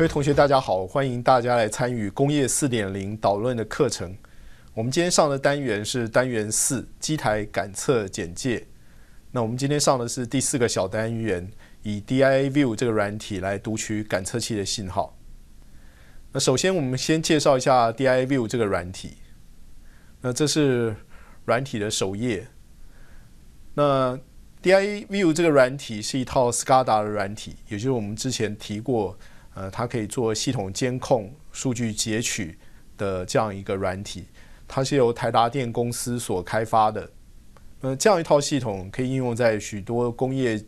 各位同学，大家好，欢迎大家来参与工业四点零导论的课程。我们今天上的单元是单元四机台感测简介。那我们今天上的是第四个小单元，以 DIA View 这个软体来读取感测器的信号。那首先我们先介绍一下 DIA View 这个软体。那这是软体的首页。那 DIA View 这个软体是一套 SCADA 的软体，也就是我们之前提过。呃，它可以做系统监控、数据截取的这样一个软体，它是由台达电公司所开发的。呃，这样一套系统可以应用在许多工业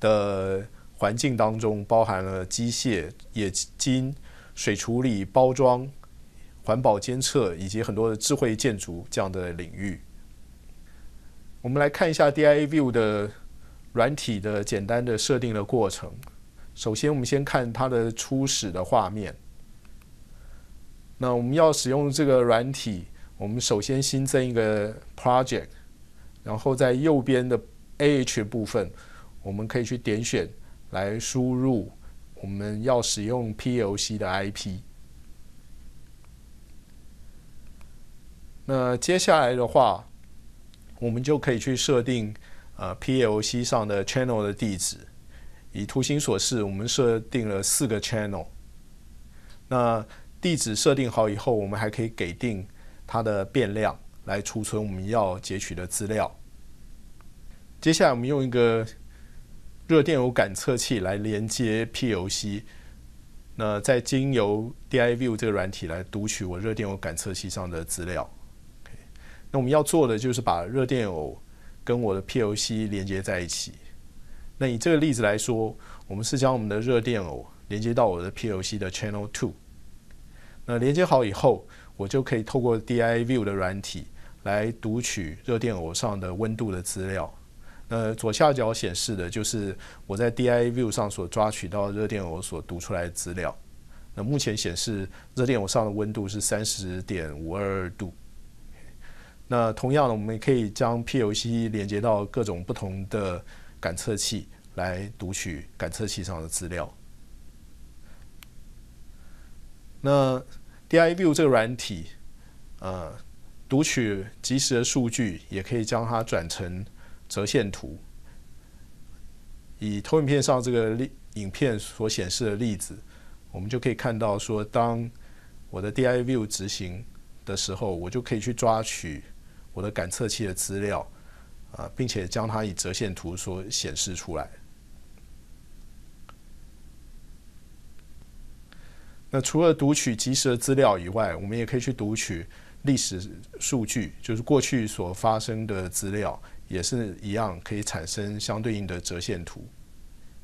的环境当中，包含了机械、冶金、水处理、包装、环保监测以及很多的智慧建筑这样的领域。我们来看一下 DIA View 的软体的简单的设定的过程。首先，我们先看它的初始的画面。那我们要使用这个软体，我们首先新增一个 project，然后在右边的 AH 部分，我们可以去点选来输入我们要使用 PLC 的 IP。那接下来的话，我们就可以去设定呃 PLC 上的 channel 的地址。以图形所示，我们设定了四个 channel。那地址设定好以后，我们还可以给定它的变量来储存我们要截取的资料。接下来，我们用一个热电流感测器来连接 PLC，那再经由 DIView 这个软体来读取我热电流感测器上的资料。那我们要做的就是把热电偶跟我的 PLC 连接在一起。那以这个例子来说，我们是将我们的热电偶连接到我的 PLC 的 Channel Two。那连接好以后，我就可以透过 DI View 的软体来读取热电偶上的温度的资料。那左下角显示的就是我在 DI View 上所抓取到热电偶所读出来的资料。那目前显示热电偶上的温度是三十点五二度。那同样的，我们也可以将 PLC 连接到各种不同的。感测器来读取感测器上的资料。那 D I View 这个软体，呃，读取即时的数据，也可以将它转成折线图。以投影片上这个例影片所显示的例子，我们就可以看到说，当我的 D I View 执行的时候，我就可以去抓取我的感测器的资料。啊，并且将它以折线图所显示出来。那除了读取即时的资料以外，我们也可以去读取历史数据，就是过去所发生的资料，也是一样可以产生相对应的折线图。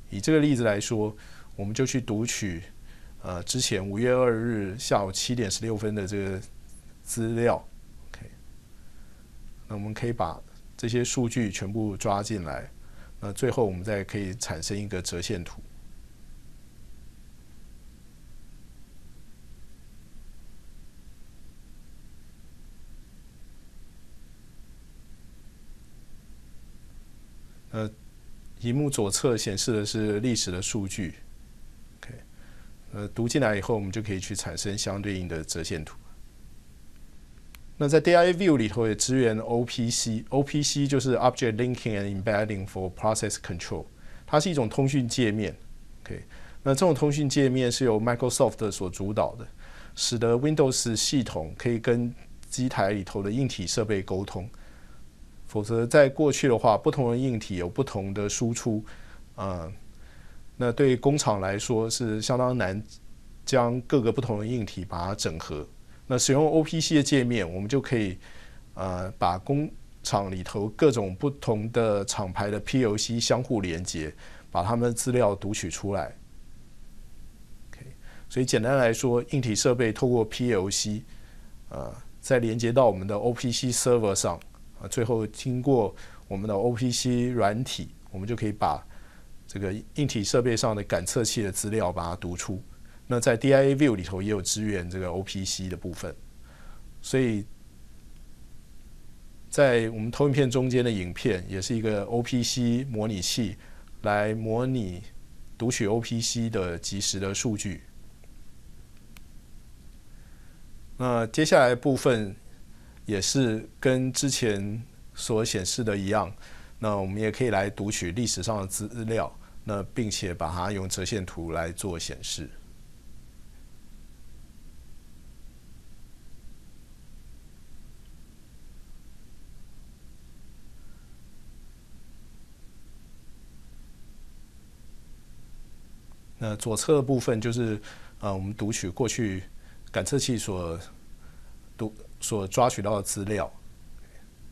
以这个例子来说，我们就去读取呃之前五月二日下午七点十六分的这个资料。OK，那我们可以把。这些数据全部抓进来，那最后我们再可以产生一个折线图。呃，荧幕左侧显示的是历史的数据，OK，呃，读进来以后，我们就可以去产生相对应的折线图。那在 DIA View 里头也支援 OPC，OPC 就是 Object Linking and Embedding for Process Control，它是一种通讯界面。OK，那这种通讯界面是由 Microsoft 所主导的，使得 Windows 系统可以跟机台里头的硬体设备沟通。否则，在过去的话，不同的硬体有不同的输出，啊，那对工厂来说是相当难将各个不同的硬体把它整合。那使用 OPC 的界面，我们就可以呃把工厂里头各种不同的厂牌的 PLC 相互连接，把它们的资料读取出来。所以简单来说，硬体设备透过 PLC，呃，再连接到我们的 OPC server 上，啊，最后经过我们的 OPC 软体，我们就可以把这个硬体设备上的感测器的资料把它读出。那在 DIA View 里头也有支援这个 OPC 的部分，所以在我们投影片中间的影片也是一个 OPC 模拟器，来模拟读取 OPC 的即时的数据。那接下来部分也是跟之前所显示的一样，那我们也可以来读取历史上的资料，那并且把它用折线图来做显示。那左侧部分就是呃，我们读取过去感测器所读所抓取到的资料，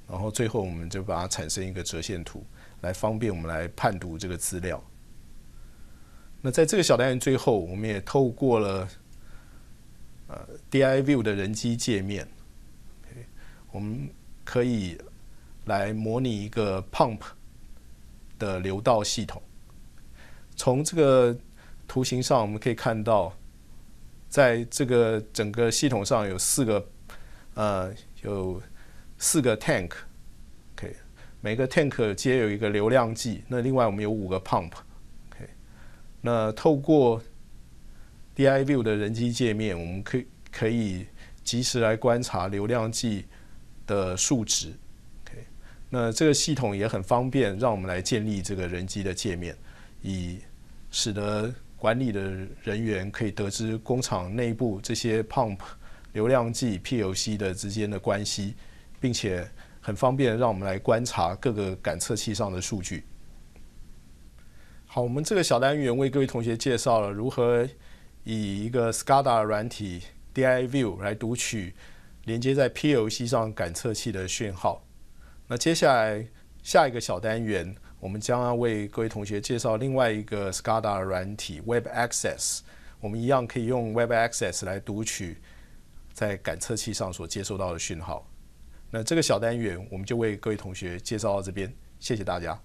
然后最后我们就把它产生一个折线图，来方便我们来判读这个资料。那在这个小单元最后，我们也透过了呃 DI View 的人机界面，我们可以来模拟一个 Pump 的流道系统，从这个。图形上我们可以看到，在这个整个系统上有四个，呃，有四个 tank，OK，每个 tank 皆有一个流量计。那另外我们有五个 pump，OK。那透过 DI View 的人机界面，我们可以可以及时来观察流量计的数值。那这个系统也很方便，让我们来建立这个人机的界面，以使得管理的人员可以得知工厂内部这些 pump 流量计 PLC 的之间的关系，并且很方便让我们来观察各个感测器上的数据。好，我们这个小单元为各位同学介绍了如何以一个 SCADA 软体 DI View 来读取连接在 PLC 上感测器的讯号。那接下来下一个小单元。我们将要为各位同学介绍另外一个 SCADA 软体 Web Access。我们一样可以用 Web Access 来读取在感测器上所接收到的讯号。那这个小单元我们就为各位同学介绍到这边，谢谢大家。